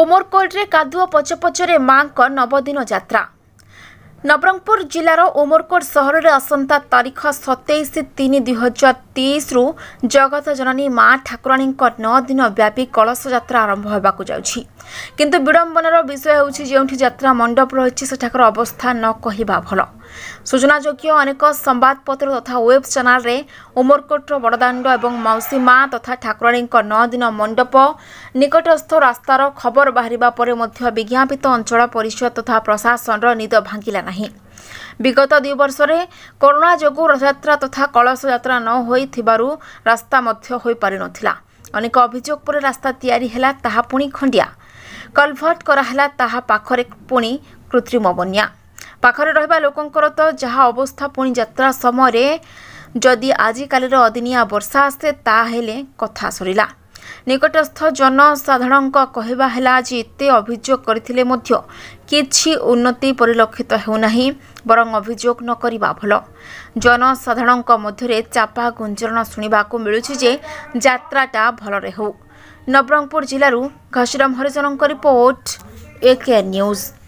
ଓମରକୋଟରେ କାଦୁଅ ପଚପଚରେ ମାଙ୍କ ନବଦିନ ଯାତ୍ରା। ନବରଙ୍ଗପୁର ଜିଲ୍ଲାର ଓମରକୋଟ ସହରରେ ଆସନ୍ତା ତାରିଖ ସତେଇଶ ତିନି ଦୁଇ ହଜାର ତେଇଶରୁ ଜଗତ ଜନନୀ ମା ଠାକୁରାଣୀଙ୍କ ନଅ ଦିନ ବ୍ୟାପୀ କଳସ ଯାତ୍ରା ଆରମ୍ଭ ହେବାକୁ ଯାଉଛି। କିନ୍ତୁ ବିଡ଼ମ୍ବନାର ବିଷୟ ହେଉଛି ଯେଉଁଠି ଯାତ୍ରା ମଣ୍ଡପ ରହିଛି ସେଠାକାର ଅବସ୍ଥା ନ କହିବା ଭଲ। ସୂଚନାଯୋଗ୍ୟ ଅନେକ ସମ୍ବାଦପତ୍ର ତଥା ୱେବ୍ ଚ୍ୟାନେଲରେ ଉମରକୋଟର ବଡ଼ଦାଣ୍ଡ ଏବଂ ମାଉସୀ ମା ତଥା ଠାକୁରାଣୀଙ୍କ ନଅ ଦିନ ମଣ୍ଡପ ନିକଟସ୍ଥ ରାସ୍ତାର ଖବର ବାହାରିବା ପରେ ମଧ୍ୟ ବିଜ୍ଞାପିତ ଅଞ୍ଚଳ ପରିଷଦ ତଥା ପ୍ରଶାସନର ନିଦ ଭାଙ୍ଗିଲା ନାହିଁ। ବିଗତ ଦୁଇ ବର୍ଷରେ କରୋନା ଯୋଗୁଁ ରଥଯାତ୍ରା ତଥା କଳସ ଯାତ୍ରା ନ ହୋଇଥିବାରୁ ରାସ୍ତା ମଧ୍ୟ ହୋଇପାରିନଥିଲା। ଅନେକ ଅଭିଯୋଗ ପରେ ରାସ୍ତା ତିଆରି ହେଲା ତାହା ପୁଣି ଖଣ୍ଡିଆ। କଲଭର୍ଟ କରାହେଲା ତାହା ପାଖରେ ପୁଣି କୃତ୍ରିମ ବନ୍ୟା। ପାଖରେ ରହିବା ଲୋକଙ୍କର ତ ଯାହା ଅବସ୍ଥା ପୁଣି ଯାତ୍ରା ସମୟରେ ଯଦି ଆଜିକାଲିର ଅଦିନିଆ ବର୍ଷା ଆସେ ତାହେଲେ କଥା ସରିଲା। ନିକଟସ୍ଥ ଜନସାଧାରଣଙ୍କ କହିବା ହେଲା ଯେ ଏତେ ଅଭିଯୋଗ କରିଥିଲେ ମଧ୍ୟ କିଛି ଉନ୍ନତି ପରିଲକ୍ଷିତ ହେଉନାହିଁ ବରଂ ଅଭିଯୋଗ ନ କରିବା ଭଲ। ଜନସାଧାରଣଙ୍କ ମଧ୍ୟରେ ଚାପା ଗୁଞ୍ଜରଣ ଶୁଣିବାକୁ ମିଳୁଛି ଯେ ଯାତ୍ରାଟା ଭଲରେ ହେଉ। ନବରଙ୍ଗପୁର ଜିଲ୍ଲାରୁ ଘସିରାମ ହରିଜନଙ୍କ ରିପୋର୍ଟ ଏ କେ ନ୍ୟୁଜ୍।